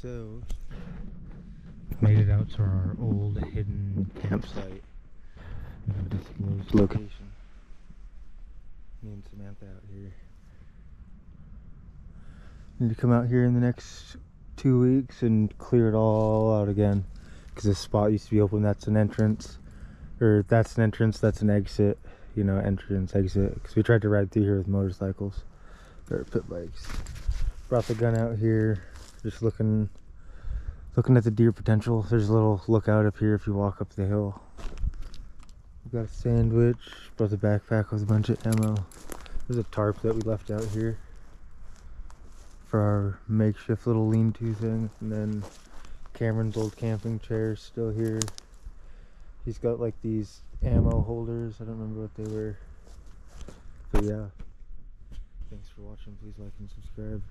So, made it out to our old hidden campsite. Undisclosed location. Me and Samantha out here. Need to come out here in the next two weeks and clear it all out again. Because this spot used to be open. That's an entrance. Or that's an entrance, that's an exit. You know, entrance, exit. Because we tried to ride through here with motorcycles. Or pit bikes. Brought the gun out here. Just looking looking at the deer potential. There's a little lookout up here if you walk up the hill. We got a sandwich, brought the backpack with a bunch of ammo. There's a tarp that we left out here for our makeshift little lean-to thing. And then Cameron's old camping chair is still here. He's got like these ammo holders. I don't remember what they were. But yeah. Thanks for watching. Please like and subscribe.